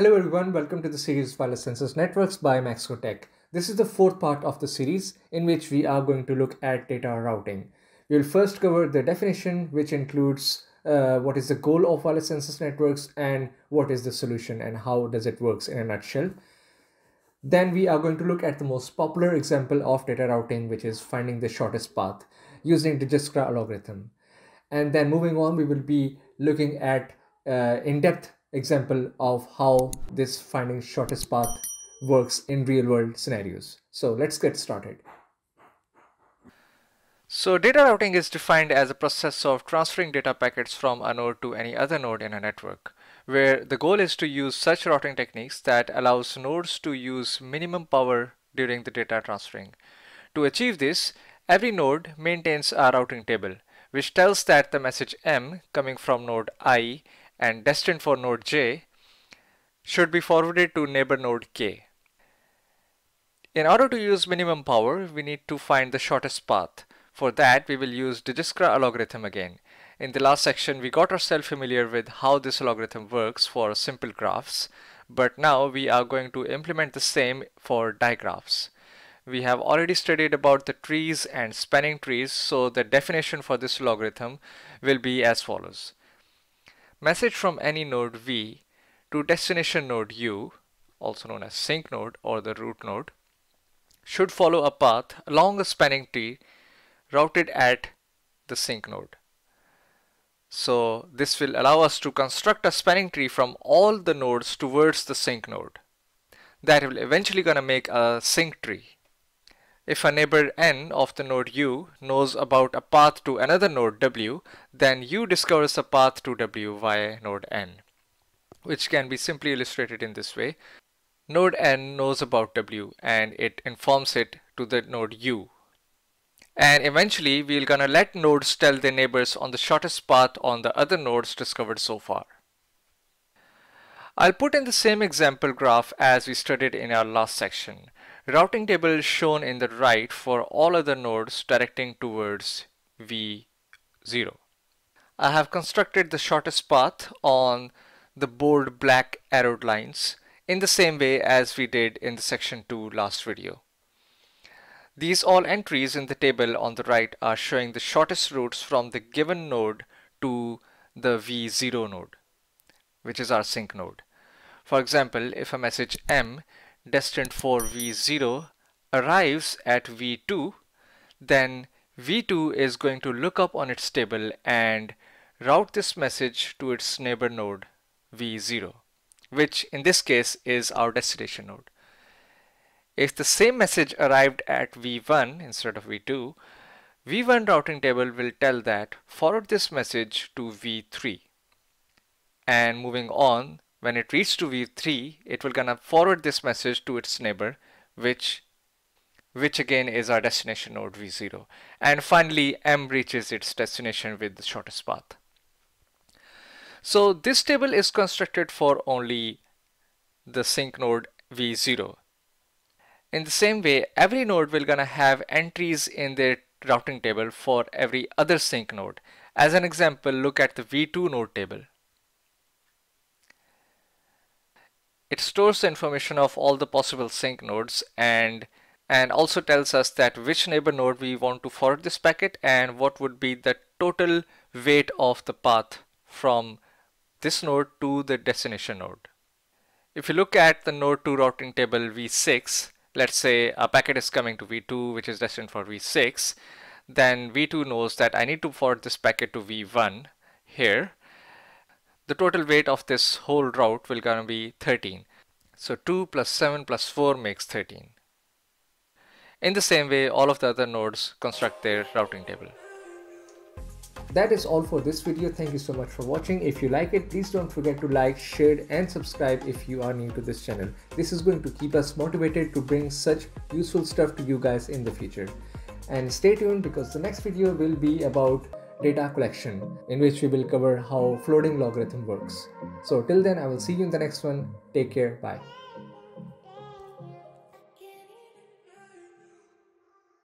Hello everyone, welcome to the series Wireless Sensors Networks by Maxcotec. This is the fourth part of the series in which we are going to look at data routing. We will first cover the definition which includes uh, what is the goal of wireless sensors networks and what is the solution and how does it works in a nutshell. Then we are going to look at the most popular example of data routing which is finding the shortest path using Dijkstra algorithm. And then moving on we will be looking at uh, in-depth example of how this finding shortest path works in real world scenarios. So let's get started. So data routing is defined as a process of transferring data packets from a node to any other node in a network, where the goal is to use such routing techniques that allows nodes to use minimum power during the data transferring. To achieve this, every node maintains a routing table, which tells that the message M coming from node I and destined for node j should be forwarded to neighbor node k. In order to use minimum power, we need to find the shortest path. For that, we will use Dijkstra algorithm again. In the last section, we got ourselves familiar with how this algorithm works for simple graphs, but now we are going to implement the same for digraphs. We have already studied about the trees and spanning trees, so the definition for this algorithm will be as follows. Message from any node V to destination node U, also known as sink node or the root node, should follow a path along a spanning tree rooted at the sink node. So this will allow us to construct a spanning tree from all the nodes towards the sink node. That will eventually gonna make a sink tree. If a neighbor n of the node u knows about a path to another node w, then u discovers a path to w via node n, which can be simply illustrated in this way. Node n knows about w and it informs it to the node u. And eventually we're gonna let nodes tell their neighbors on the shortest path on the other nodes discovered so far. I'll put in the same example graph as we studied in our last section. Routing table is shown in the right for all other nodes directing towards V0. I have constructed the shortest path on the bold black arrowed lines in the same way as we did in the section 2 last video. These all entries in the table on the right are showing the shortest routes from the given node to the V0 node, which is our sink node. For example, if a message M destined for V0 arrives at V2, then V2 is going to look up on its table and route this message to its neighbor node V0, which in this case is our destination node. If the same message arrived at V1 instead of V2, V1 routing table will tell that forward this message to V3. And moving on, when it reaches to v3 it will gonna forward this message to its neighbor which which again is our destination node v0 and finally m reaches its destination with the shortest path. So this table is constructed for only the sink node v0 in the same way every node will gonna have entries in their routing table for every other sink node. As an example look at the v2 node table It stores the information of all the possible sink nodes and and also tells us that which neighbor node we want to forward this packet and what would be the total weight of the path from this node to the destination node. If you look at the node to routing table v6, let's say a packet is coming to v2 which is destined for v6, then v2 knows that I need to forward this packet to v1 here the total weight of this whole route will gonna be 13. So 2 plus 7 plus 4 makes 13. In the same way, all of the other nodes construct their routing table. That is all for this video. Thank you so much for watching. If you like it, please don't forget to like, share and subscribe if you are new to this channel. This is going to keep us motivated to bring such useful stuff to you guys in the future. And stay tuned because the next video will be about data collection in which we will cover how floating logarithm works. So till then I will see you in the next one. Take care. Bye.